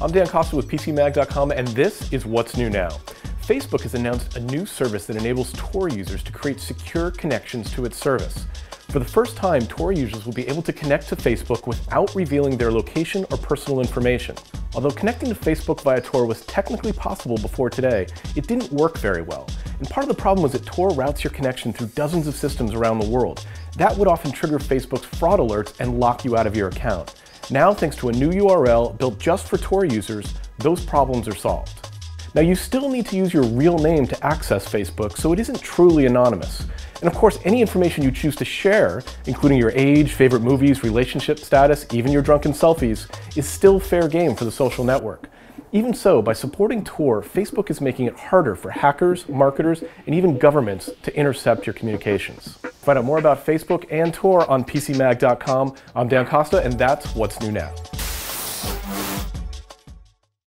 I'm Dan Costa with PCMag.com, and this is What's New Now. Facebook has announced a new service that enables Tor users to create secure connections to its service. For the first time, Tor users will be able to connect to Facebook without revealing their location or personal information. Although connecting to Facebook via Tor was technically possible before today, it didn't work very well. And part of the problem was that Tor routes your connection through dozens of systems around the world. That would often trigger Facebook's fraud alerts and lock you out of your account. Now, thanks to a new URL built just for Tor users, those problems are solved. Now, you still need to use your real name to access Facebook, so it isn't truly anonymous. And of course, any information you choose to share, including your age, favorite movies, relationship status, even your drunken selfies, is still fair game for the social network. Even so, by supporting Tor, Facebook is making it harder for hackers, marketers, and even governments to intercept your communications. Find out more about Facebook and Tor on PCMag.com. I'm Dan Costa, and that's what's new now.